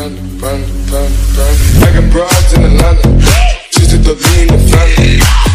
Run, run, run, I got brides in Atlanta, just to the lean in